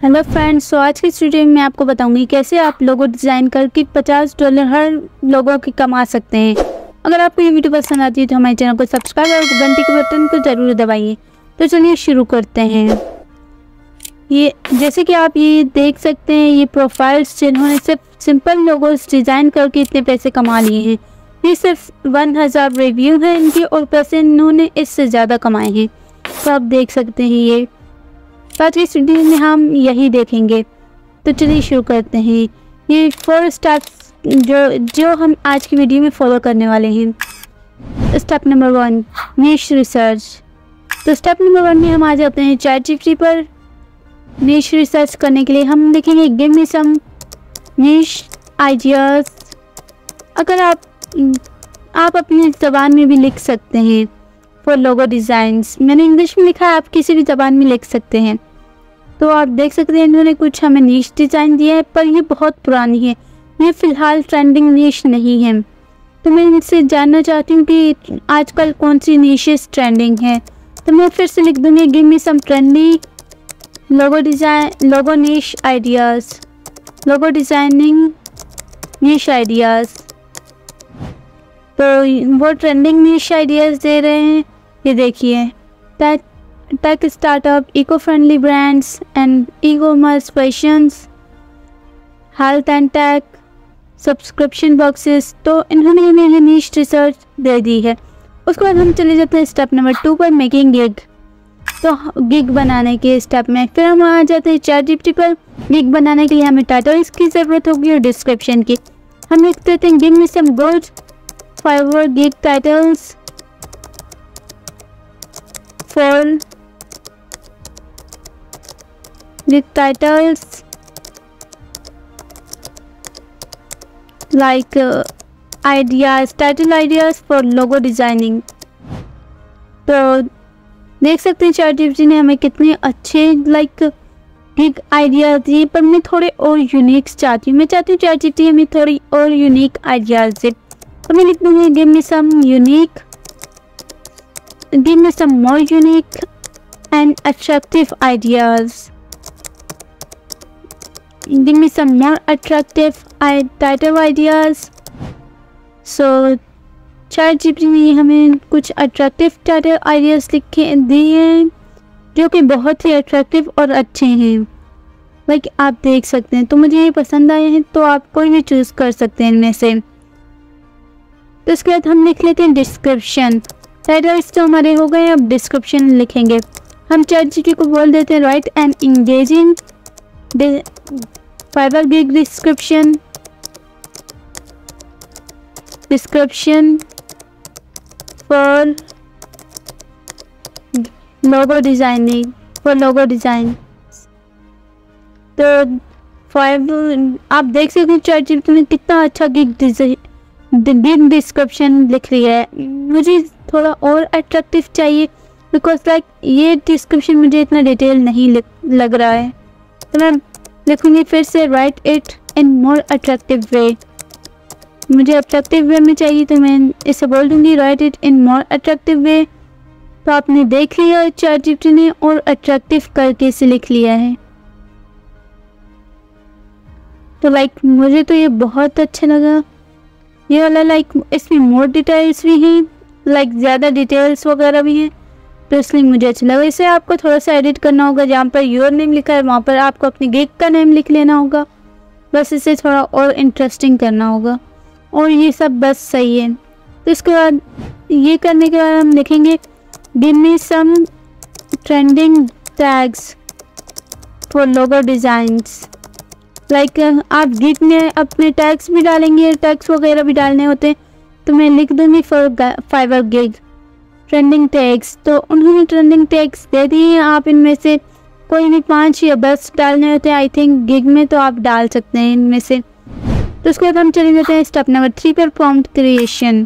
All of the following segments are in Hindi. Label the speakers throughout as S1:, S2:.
S1: हेलो फ्रेंड्स सो आज की इस वीडियो में आपको बताऊँगी कैसे आप लोगो डिज़ाइन करके 50 डॉलर हर लोगों की कमा सकते हैं। अगर आपको ये वीडियो पसंद आती है तो हमारे चैनल को सब्सक्राइब और घंटी के बटन को ज़रूर दबाइए। तो चलिए शुरू करते हैं। ये, जैसे कि आप ये देख सकते हैं, ये प्रोफाइल्स जिन्होंने सिर्फ़ सिंपल लोगोस डिज़ाइन करके इतने पैसे कमा लिए हैं। ये सिर्फ़ वन हज़ार रिव्यू है इनके और पैसे इन्होंने इससे ज़्यादा कमाए हैं। तो आप देख सकते हैं ये। तो आज इस वीडियो में हम यही देखेंगे। तो चलिए शुरू करते हैं। ये फोर स्टेप्स जो जो हम आज की वीडियो में फॉलो करने वाले हैं। Step number one niche research तो स्टेप नंबर वन में हम आ जाते हैं चैट जीपीटी पर। नीश रिसर्च करने के लिए हम देखेंगे give me some niche ideas अगर आप आप अपनी ज़बान में भी लिख सकते हैं। फॉर लोगो डिज़ाइंस मैंने इंग्लिश में लिखा है, आप किसी भी ज़बान में लिख सकते हैं। तो आप देख सकते हैं इन्होंने कुछ हमें नीच डिज़ाइन दिया है, पर ये बहुत पुरानी है। ये फ़िलहाल ट्रेंडिंग नीच नहीं है। तो मैं इनसे जानना चाहती हूँ कि आजकल कौन सी नीशेस ट्रेंडिंग है। तो मैं फिर से लिख दूँगी give me some trendy logo design logo niche ideas logo designing niche ideas तो वो ट्रेंडिंग नीश आइडियाज़ दे रहे हैं। ये देखिए that tech startup, eco-friendly brands, and e-commerce questions, health and tech, subscription boxes तो इन्होंने हमें नीच रिसर्च दे दी है। उसके बाद हम चले जाते हैं स्टेप नंबर टू पर मेकिंग गिग तो गिग बनाने के स्टेप में फिर हम आ जाते हैं चैट जीपीटी पर। गिग बनाने के लिए हमें टाइटल की ज़रूरत होगी और डिस्क्रिप्शन की। हम लिख देते हैं गिग में some good Fiverr gig titles for the titles. Like uh, ideas title ideas for logo designing. तो देख सकते हैं चार जी ने हमें कितने अच्छे लाइक एक आइडियाज़ दिए पर मैं थोड़े और यूनिक चाहती हूँ। मैं चाहती हूँ चार जी हमें थोड़ी और यूनिक आइडियाज़ दे। तो मैं लिख दूँगी give me some unique give me some more unique and attractive ideas give me some more attractive title ideas. So चार जीपी ने हमें कुछ अट्रैक्टिव टाइटल आइडियाज़ लिखे, दिए हैं, जो कि बहुत ही अट्रैक्टिव और अच्छे हैं। लाइक आप देख सकते हैं तो मुझे ये पसंद आए हैं तो आप कोई भी चूज़ कर सकते हैं इनमें से। तो इसके बाद हम लिख लेते हैं डिस्क्रिप्शन टाइटल्स तो हमारे हो गए, अब डिस्क्रिप्शन लिखेंगे। हम चैट जी को बोल देते हैं write and engaging fiber gig description description for logo designing for logo design तो फाइव आप देख सकते हैं चैट जीपीटी में कितना अच्छा गिग गिग डिस्क्रिप्शन लिख रही है। मुझे थोड़ा और अट्रैक्टिव चाहिए बिकॉज़ लाइक ये डिस्क्रिप्शन मुझे इतना डिटेल नहीं लग रहा है। तो मैं लिखूँगी फिर से write it in more attractive way मुझे अट्रैक्टिव वे में चाहिए तो मैं इसे बोल दूँगी write it in more attractive way तो आपने देख लिया चैट जीपीटी ने, और अट्रैक्टिव करके इसे लिख लिया है। तो लाइक मुझे तो ये बहुत अच्छा लगा। ये वाला लाइक इसमें मोर डिटेल्स भी हैं लाइक ज़्यादा डिटेल्स वगैरह भी हैं। इसलिए मुझे अच्छा लगा। इसे आपको थोड़ा सा एडिट करना होगा, जहाँ पर योर नेम लिखा है, वहाँ पर आपको अपने गेक का नेम लिख लेना होगा। बस इसे थोड़ा और इंटरेस्टिंग करना होगा। और ये सब बस सही है। तो इसके बाद ये करने के बाद हम लिखेंगे give me some trending tags for logo designs like आप गिग में अपने टैग्स भी डालेंगे टैग्स वगैरह भी डालने होते हैं तो मैं लिख दूँगी for Fiverr gig trending tags तो उन्होंने ट्रेंडिंग टैग्स दे दिए आप इनमें से कोई भी पाँच या बस डालने होते हैं आई थिंक गिग में तो आप डाल सकते हैं इनमें से। तो उसके बाद हम चले जाते हैं स्टेप नंबर थ्री पर प्रॉम्प्ट क्रिएशन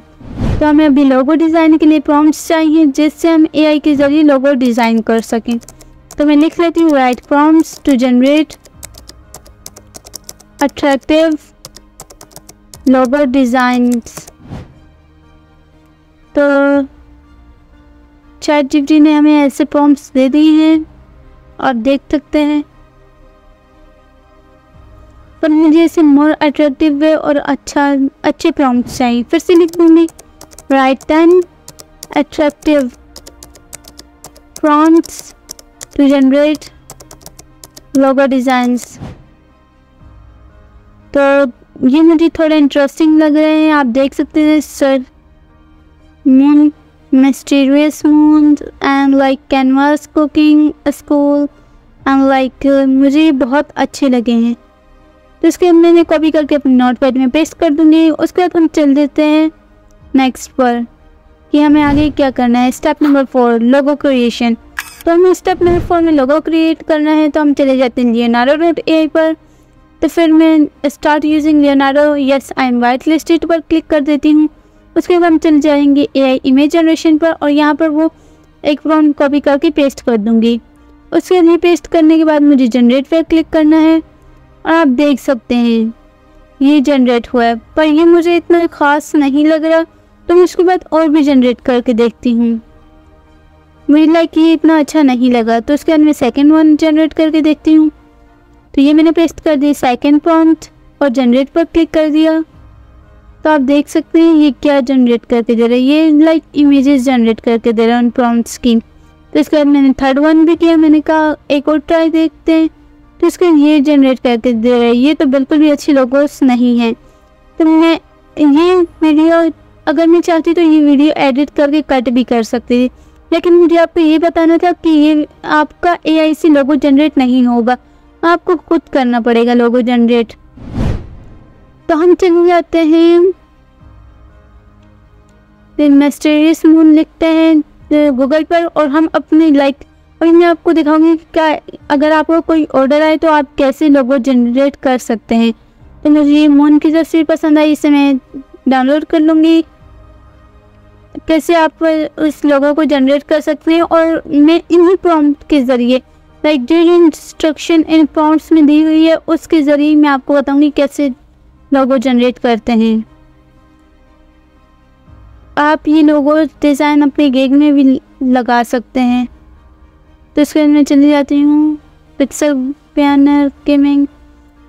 S1: तो हमें अभी लोगो डिज़ाइन के लिए प्रॉम्प्ट्स चाहिए, जिससे हम एआई के ज़रिए लोगो डिज़ाइन कर सकें। तो मैं लिख लेती हूँ write prompts to generate attractive logo designs तो चैट जीपीटी ने हमें ऐसे प्रॉम्प्ट्स दे दिए हैं। और देख सकते हैं। पर मुझे इसे मोर अट्रैक्टिव वे और अच्छा अच्छे प्रॉम्प्ट चाहिए। फिर से लिख दूँगी write ten attractive prompts to generate logo designs तो ये मुझे थोड़ा इंटरेस्टिंग लग रहे हैं। आप देख सकते हैं sir moon mysterious moon and like canvas cooking school and like मुझे बहुत अच्छे लगे हैं। तो इसके मैंने कॉपी करके अपने नोट पैड में पेस्ट कर दूँगी, उसके बाद हम चल देते हैं नेक्स्ट पर। कि हमें आगे क्या करना है? Step number four logo creation तो हमें स्टेप नंबर फोर में लोगो क्रिएट करना है तो हम चले जाते हैं लियोनारो डॉट ए पर। तो फिर मैं start using Leonardo yes I am whitelisted पर क्लिक कर देती हूँ। उसके बाद हम चले जाएँगे ए आई इमेज जनरेशन पर और यहाँ पर वो एक फॉर्म कॉपी करके पेस्ट कर दूँगी। उसके बाद पेस्ट करने के बाद मुझे जनरेट पर क्लिक करना है। और आप देख सकते हैं, ये जनरेट हुआ है। पर ये मुझे इतना ख़ास नहीं लग रहा तो मैं उसके बाद और भी जनरेट करके देखती हूँ। मुझे लाइक ये इतना अच्छा नहीं लगा तो उसके बाद मैं सेकेंड वन जनरेट करके देखती हूँ। तो ये मैंने पेस्ट कर दिया सेकेंड प्रॉम्प्ट और जनरेट पर क्लिक कर दिया। तो आप देख सकते हैं ये क्या जनरेट करके दे रहा है। ये लाइक इमेजेस जनरेट करके दे रहा है उन प्रॉम्प्ट्स की तो इसके बाद मैंने थर्ड वन भी किया, मैंने कहा एक और ट्राई देखते हैं। तो इसके ये जनरेट करके दे रहा है। ये तो बिल्कुल भी अच्छी लोगोस नहीं है। तो मैं ये वीडियो अगर मैं चाहती तो ये वीडियो एडिट करके कट भी कर सकती थी। लेकिन मुझे आपको ये बताना था कि ये आपका ए आई सी लोगो जनरेट नहीं होगा। आपको खुद करना पड़ेगा लोगो जनरेट तो हम चले जाते हैं मिस्टीरियस मून लिखते हैं गूगल पर, और हम अपनी लाइक और मैं आपको दिखाऊँगी क्या, अगर आपको कोई ऑर्डर आए तो आप कैसे लोगो जनरेट कर सकते हैं। तो मुझे ये मून की तस्वीर पसंद आई, इसे मैं डाउनलोड कर लूँगी। कैसे आप उस लोगों को जनरेट कर सकते हैं, और मैं इन्हीं प्रॉम्प्ट के ज़रिए लाइक जो इंस्ट्रक्शन इन प्रॉम्प्ट्स में दी हुई है, उसके ज़रिए मैं आपको बताऊँगी कैसे लोगो जनरेट करते हैं। आप ये लोगो डिज़ाइन अपने गेग में भी लगा सकते हैं। तो इसके मैं चली जाती हूँ पिक्सल बैनर गेमिंग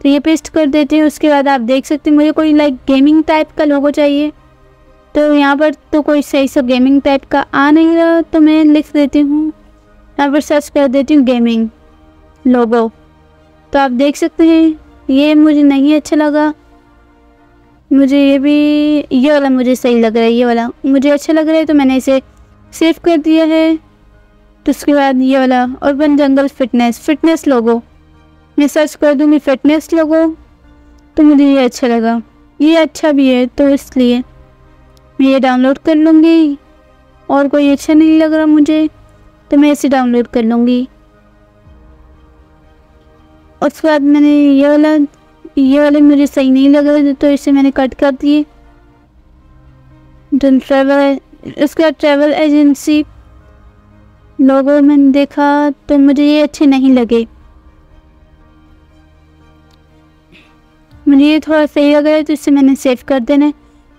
S1: तो ये पेस्ट कर देती हूँ, उसके बाद आप देख सकते हैं, मुझे कोई लाइक गेमिंग टाइप का लोगो चाहिए। तो यहाँ पर तो कोई सही सा गेमिंग टाइप का आ नहीं रहा तो मैं लिख देती हूँ। यहाँ पर सर्च कर देती हूँ गेमिंग लोगो तो आप देख सकते हैं, ये मुझे नहीं अच्छा लगा। मुझे ये भी, ये वाला मुझे सही लग रहा है, ये वाला। मुझे अच्छा लग रहा है तो मैंने इसे सेव कर दिया है। तो उसके बाद ये वाला urban jungle fitness fitness logo मैं सर्च कर दूँगी फिटनेस लोगो तो मुझे ये अच्छा लगा। ये अच्छा भी है तो इसलिए मैं ये डाउनलोड कर लूँगी। और कोई अच्छा नहीं लग रहा मुझे तो मैं इसे डाउनलोड कर लूँगी। उसके बाद मैंने ये वाला ये वाले मुझे सही नहीं लग रहे तो इसे मैंने कट कर दिए। ट्रैवल उसके बाद ट्रैवल एजेंसी लोगों में देखा तो मुझे ये अच्छे नहीं लगे। मुझे ये थोड़ा सही लग रहा है तो इसे मैंने सेव कर देना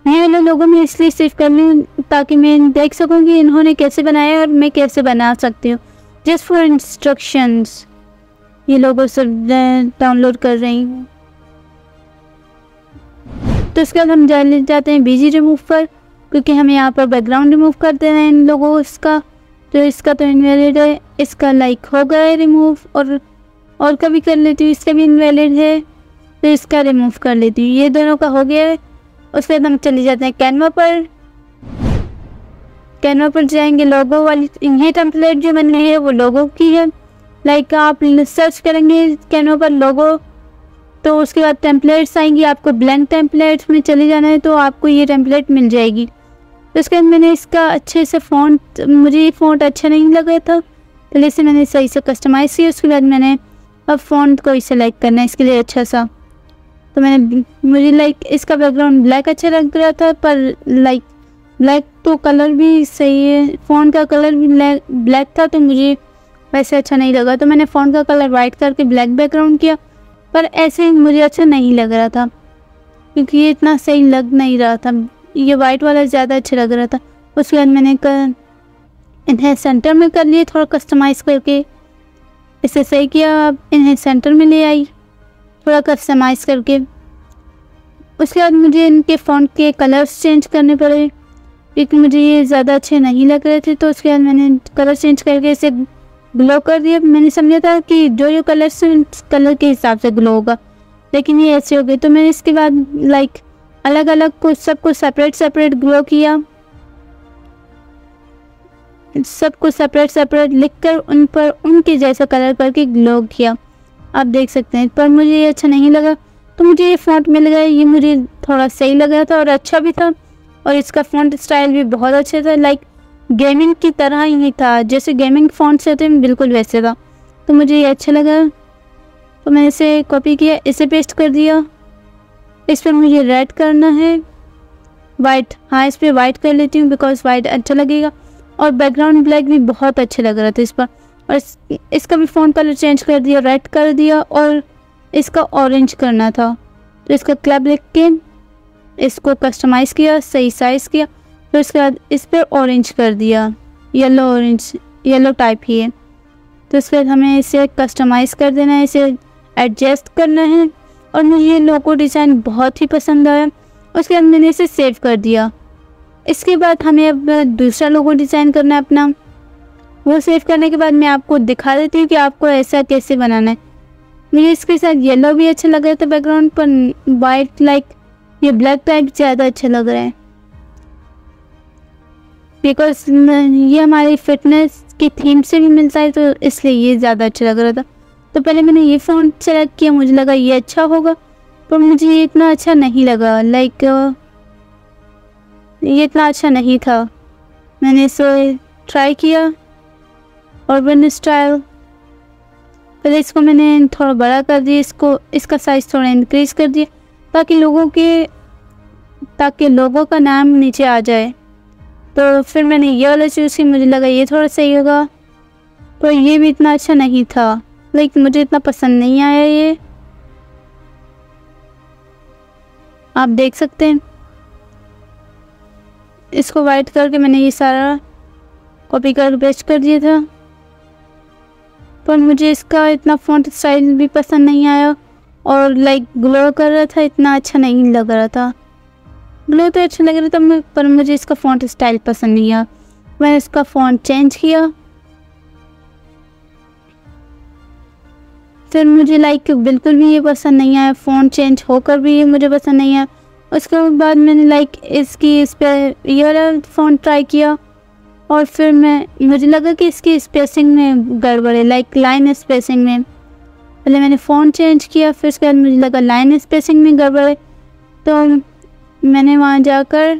S1: मैं वाले लोगों में इसलिए सेव कर लूँ ताकि मैं देख सकूँ कि इन्होंने कैसे बनाया और मैं कैसे बना सकती हूँ। जस्ट फॉर इंस्ट्रक्शंस ये लोगों सब डाउनलोड कर रही हूँ। तो इसके बाद हम जा जाते हैं बीजी रिमूव पर, क्योंकि हमें यहाँ पर बैकग्राउंड रिमूव कर देना है इन लोगों इसका। तो इसका तो इनवैलिड है, इसका लाइक हो गया है रिमूव और और कभी कर लेती हूँ, इसका भी इनवैलिड है तो इसका रिमूव कर लेती हूँ। ये दोनों का हो गया है, उसके बाद हम चले जाते हैं कैनवा पर। कैनवा पर जाएँगे लोगों वाली इन्हें टेम्पलेट जो मैंने है, वो लोगों की है। लाइक आप सर्च करेंगे कैनवा पर लोगो तो उसके बाद टेम्पलेट्स आएँगी, आपको ब्लैंक टेम्पलेट्स में चले जाना है तो आपको ये टेम्पलेट मिल जाएगी। तो उसके बाद मैंने इसका अच्छे से फ़ॉन्ट मुझे ये फ़ॉन्ट अच्छा नहीं लगा था पहले से मैंने सही से कस्टमाइज़ किया, उसके बाद मैंने अब फ़ॉन्ट को ही सेलेक्ट करना है, इसके लिए अच्छा सा। तो मैंने मुझे लाइक इसका बैकग्राउंड ब्लैक अच्छा लग रहा था, पर लाइक ब्लैक तो कलर भी सही है फ़ोन का कलर भी ब्लैक था तो मुझे वैसे अच्छा नहीं लगा। तो मैंने फ़ोन का कलर वाइट करके ब्लैक बैकग्राउंड किया पर ऐसे मुझे अच्छा नहीं लग रहा था, क्योंकि ये इतना सही लग नहीं रहा था। ये वाइट वाला ज़्यादा अच्छा लग रहा था। उसके बाद मैंने कर इन्हें सेंटर में कर लिए, थोड़ा कस्टमाइज़ करके। इसे सही किया, अब इन्हें सेंटर में ले आई, थोड़ा कस्टमाइज़ करके। उसके बाद मुझे इनके फ़ॉन्ट के कलर्स चेंज करने पड़े, क्योंकि मुझे ये ज़्यादा अच्छे नहीं लग रहे थे। तो उसके बाद मैंने कलर चेंज करके इसे ग्लो कर दिया। मैंने समझा था कि जो जो कलर से कलर के हिसाब से ग्लो होगा। लेकिन ये ऐसे हो गए। तो मैंने इसके बाद लाइक अलग अलग कुछ सब कुछ सेपरेट सेपरेट ग्लो किया। सब कुछ सेपरेट सेपरेट लिख कर उन पर उनके जैसा कलर करके ग्लो किया। आप देख सकते हैं। पर मुझे ये अच्छा नहीं लगा। तो मुझे ये फ़ॉन्ट मिल गया। ये मुझे थोड़ा सही लग रहा था और अच्छा भी था। और इसका फ़ॉन्ट स्टाइल भी बहुत अच्छा था। लाइक गेमिंग की तरह ही था। जैसे गेमिंग फ़ॉन्ट होते हैं बिल्कुल वैसे था। तो मुझे ये अच्छा लगा। तो मैंने इसे कॉपी किया इसे पेस्ट कर दिया। इस पर मुझे रेड करना है। वाइट हाँ इस पर वाइट कर लेती हूँ बिकॉज़ वाइट अच्छा लगेगा। और बैकग्राउंड ब्लैक भी बहुत अच्छे लग रहा था इस पर। और इस, इसका भी फ़ोन कलर चेंज कर दिया रेड कर दिया और इसका ऑरेंज करना था। तो इसका क्लब लिख के इसको कस्टमाइज़ किया सही साइज़ किया। फिर उसके बाद इस पर ऑरेंज कर दिया। येलो ऑरेंज येलो टाइप ही है। तो उसके बाद हमें इसे कस्टमाइज़ कर देना है, इसे एडजस्ट करना है। और मुझे ये लोगो डिज़ाइन बहुत ही पसंद आया। उसके बाद मैंने इसे सेव कर दिया। इसके बाद हमें अब दूसरा लोगो डिज़ाइन करना है अपना। वो सेव करने के बाद मैं आपको दिखा देती हूँ कि आपको ऐसा कैसे बनाना है। मुझे इसके साथ येलो भी अच्छा लग रहा था बैकग्राउंड पर वाइट लाइक ये ब्लैक टाइप ज़्यादा अच्छा लग रहा है। बिकॉज़ ये हमारी फिटनेस की थीम से भी मिलता है तो इसलिए ये ज़्यादा अच्छा लग रहा था। तो पहले मैंने ये फ़ोन सेलेक्ट किया, मुझे लगा ये अच्छा होगा, पर मुझे ये इतना अच्छा नहीं लगा। लाइक ये इतना अच्छा नहीं था। मैंने इसे ट्राई किया वन स्टाइल पहले इसको मैंने थोड़ा बड़ा कर दिया, इसको, इसका साइज़ थोड़ा इंक्रीज़ कर दिया, ताकि लोगों के, ताकि लोगों का नाम नीचे आ जाए। तो फिर मैंने ये वाला चूज़ किया मुझे लगा ये थोड़ा सही होगा। पर ये भी इतना अच्छा नहीं था। लाइक मुझे इतना पसंद नहीं आया ये। आप देख सकते हैं। इसको वाइट करके मैंने ये सारा कॉपी कर पेस्ट कर दिया था। पर मुझे इसका इतना फ़ॉन्ट स्टाइल भी पसंद नहीं आया। और लाइक ग्लो कर रहा था, इतना अच्छा नहीं लग रहा था। ग्लो तो अच्छा लग रहा था पर मुझे इसका फ़ॉन्ट स्टाइल पसंद नहीं आया मैंने इसका फ़ॉन्ट चेंज किया। फिर मुझे लाइक बिल्कुल भी ये पसंद नहीं आया। फ़ोन चेंज होकर भी ये मुझे पसंद नहीं आया। उसके बाद मैंने लाइक इसकी, इस पर ये फ़ोन ट्राई किया। और फिर मैं, मुझे लगा कि इसकी स्पेसिंग में गड़बड़ है लाइक लाइन स्पेसिंग में। पहले मैंने फ़ोन चेंज किया, फिर उसके बाद मुझे लगा लाइन स्पेसिंग में गड़बड़ है। तो मैंने वहाँ जाकर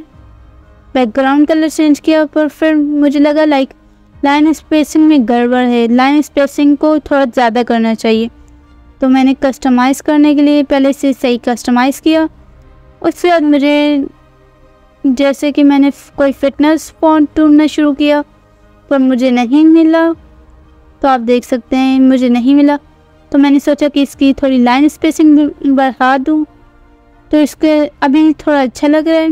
S1: बैकग्राउंड कलर चेंज किया पर फिर मुझे लगा लाइक लाइन स्पेसिंग में गड़बड़ है। लाइन स्पेसिंग को थोड़ा ज़्यादा करना चाहिए। तो मैंने कस्टमाइज़ करने के लिए पहले से सही कस्टमाइज़ किया। उसके बाद मुझे जैसे कि मैंने कोई फिटनेस पॉइंट ढूंढना शुरू किया, पर मुझे नहीं मिला। तो आप देख सकते हैं, मुझे नहीं मिला। तो मैंने सोचा कि इसकी थोड़ी लाइन स्पेसिंग बढ़ा दूँ। तो इसके अभी थोड़ा अच्छा लग रहा है,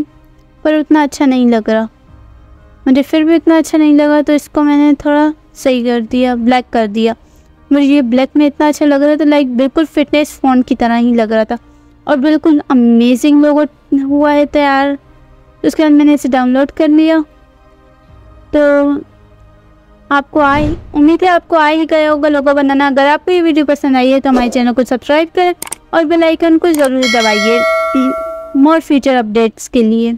S1: पर उतना अच्छा नहीं लग रहा। मुझे फिर भी इतना अच्छा नहीं लगा तो इसको मैंने थोड़ा सही कर दिया ब्लैक कर दिया। मुझे ये ब्लैक में इतना अच्छा लग रहा था लाइक बिल्कुल फिटनेस फ़ोन की तरह ही लग रहा था। और बिल्कुल अमेजिंग लोगो हुआ है तैयार तो उसके बाद मैंने इसे डाउनलोड कर लिया। तो आपको आए उम्मीद है आपको आ ही गया होगा, लोगो बनाना। अगर आपको ये वीडियो पसंद आई है तो हमारे चैनल को सब्सक्राइब करें। और बेल आइकन को ज़रूर दबाइए। मोर फ्यूचर अपडेट्स के लिए।